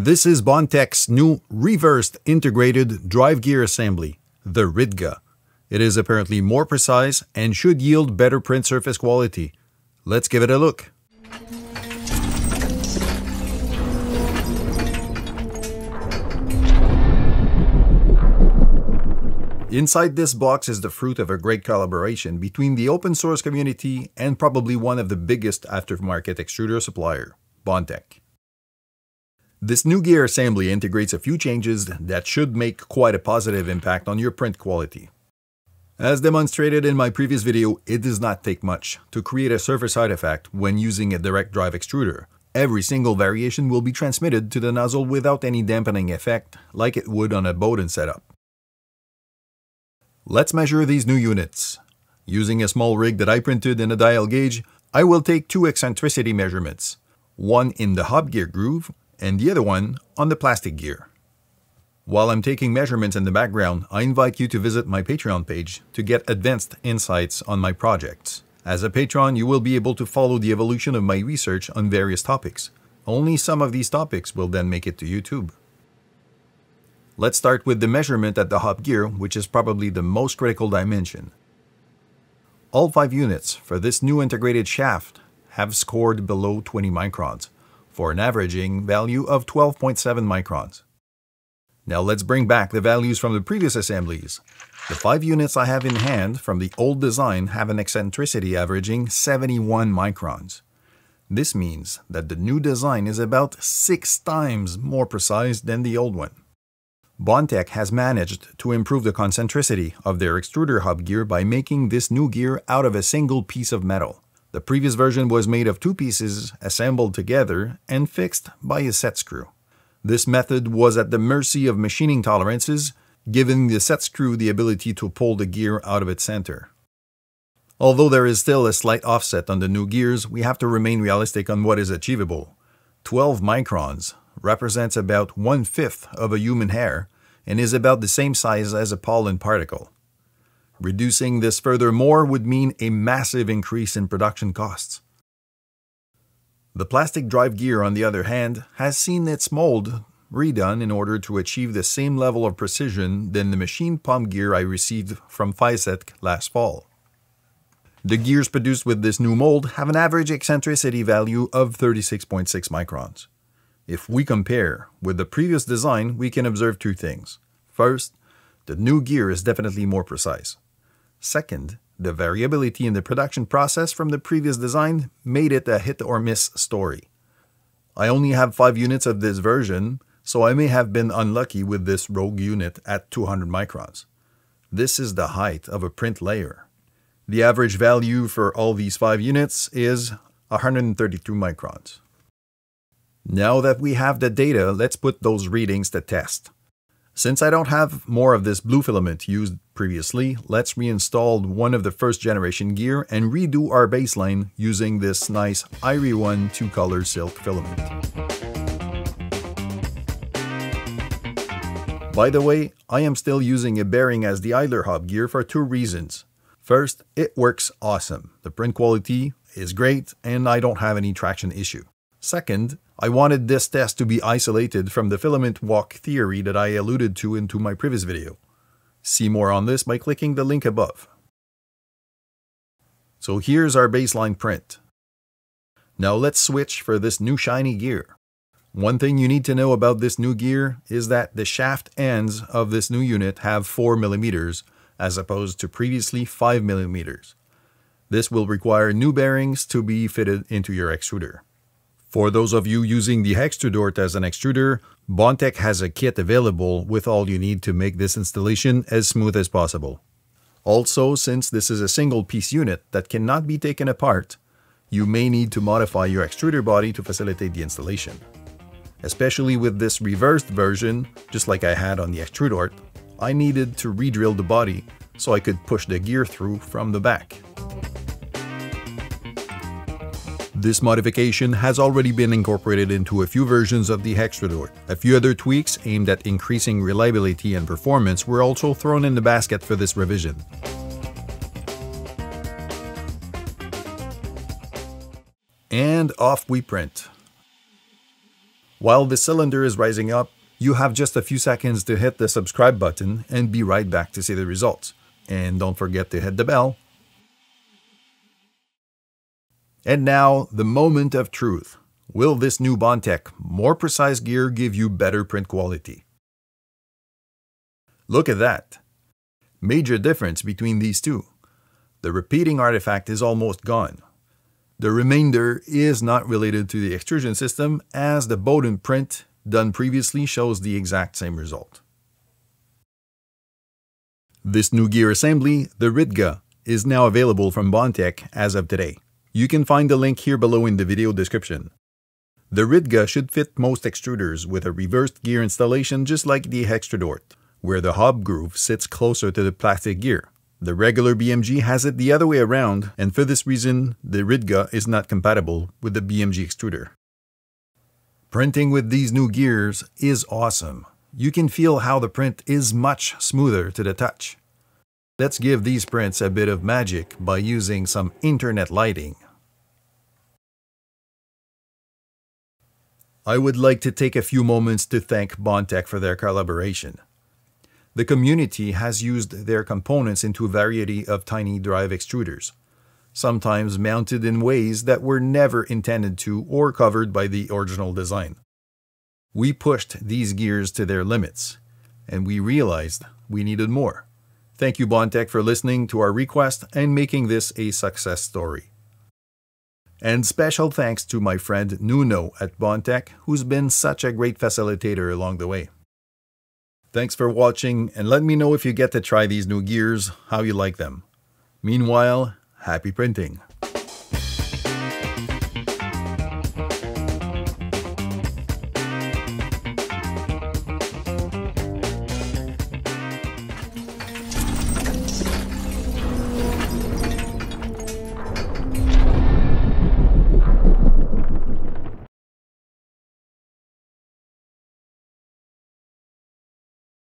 This is Bondtech's new reversed integrated drive gear assembly, the RIDGA. It is apparently more precise and should yield better print surface quality. Let's give it a look. Inside this box is the fruit of a great collaboration between the open source community and probably one of the biggest aftermarket extruder supplier, Bondtech. This new gear assembly integrates a few changes that should make quite a positive impact on your print quality. As demonstrated in my previous video, it does not take much to create a surface artifact when using a direct drive extruder. Every single variation will be transmitted to the nozzle without any dampening effect, like it would on a Bowden setup. Let's measure these new units. Using a small rig that I printed in a dial gauge, I will take two eccentricity measurements, one in the hub gear groove and the other one on the plastic gear. While I'm taking measurements in the background, I invite you to visit my Patreon page to get advanced insights on my projects. As a patron, you will be able to follow the evolution of my research on various topics. Only some of these topics will then make it to YouTube. Let's start with the measurement at the hub gear, which is probably the most critical dimension. All five units for this new integrated shaft have scored below 20 microns, for an averaging value of 12.7 microns. Now let's bring back the values from the previous assemblies. The five units I have in hand from the old design have an eccentricity averaging 71 microns. This means that the new design is about six times more precise than the old one. Bondtech has managed to improve the concentricity of their extruder hub gear by making this new gear out of a single piece of metal. The previous version was made of two pieces assembled together and fixed by a set screw. This method was at the mercy of machining tolerances, giving the set screw the ability to pull the gear out of its center. Although there is still a slight offset on the new gears, we have to remain realistic on what is achievable. 12 microns represents about one fifth of a human hair and is about the same size as a pollen particle. Reducing this furthermore would mean a massive increase in production costs. The plastic drive gear, on the other hand, has seen its mold redone in order to achieve the same level of precision than the machine pump gear I received from Fiset last fall. The gears produced with this new mold have an average eccentricity value of 36.6 microns. If we compare with the previous design, we can observe two things. First, the new gear is definitely more precise. Second, the variability in the production process from the previous design made it a hit or miss story. I only have 5 units of this version, so I may have been unlucky with this rogue unit at 200 microns. This is the height of a print layer. The average value for all these 5 units is 132 microns. Now that we have the data, let's put those readings to test. Since I don't have more of this blue filament used previously, let's reinstall one of the first generation gear and redo our baseline using this nice Eryone two-color silk filament. By the way, I am still using a bearing as the idler hub gear for two reasons. First, it works awesome. The print quality is great and I don't have any traction issue. Second, I wanted this test to be isolated from the filament walk theory that I alluded to into my previous video. See more on this by clicking the link above. So here's our baseline print. Now let's switch for this new shiny gear. One thing you need to know about this new gear is that the shaft ends of this new unit have 4 millimeters as opposed to previously 5 millimeters. This will require new bearings to be fitted into your extruder. For those of you using the Hextrudort as an extruder, Bondtech has a kit available with all you need to make this installation as smooth as possible. Also, since this is a single piece unit that cannot be taken apart, you may need to modify your extruder body to facilitate the installation. Especially with this reversed version, just like I had on the Extrudort, I needed to re-drill the body so I could push the gear through from the back. This modification has already been incorporated into a few versions of the Hextrudort. A few other tweaks aimed at increasing reliability and performance were also thrown in the basket for this revision. And off we print. While the cylinder is rising up, you have just a few seconds to hit the subscribe button and be right back to see the results. And don't forget to hit the bell. And now, the moment of truth. Will this new Bondtech more precise gear give you better print quality? Look at that. Major difference between these two. The repeating artifact is almost gone. The remainder is not related to the extrusion system as the Bowden print done previously shows the exact same result. This new gear assembly, the Ridga, is now available from Bondtech as of today. You can find the link here below in the video description. The Ridga should fit most extruders with a reversed gear installation just like the Hextrudort, where the hub groove sits closer to the plastic gear. The regular BMG has it the other way around, and for this reason, the Ridga is not compatible with the BMG extruder. Printing with these new gears is awesome. You can feel how the print is much smoother to the touch. Let's give these prints a bit of magic by using some internet lighting. I would like to take a few moments to thank Bondtech for their collaboration. The community has used their components into a variety of tiny drive extruders sometimes mounted in ways that were never intended to or covered by the original design. We pushed these gears to their limits, and we realized we needed more. Thank you Bondtech for listening to our request and making this a success story. And special thanks to my friend Nuno at Bondtech, who's been such a great facilitator along the way. Thanks for watching, and let me know if you get to try these new gears, how you like them. Meanwhile, Happy printing!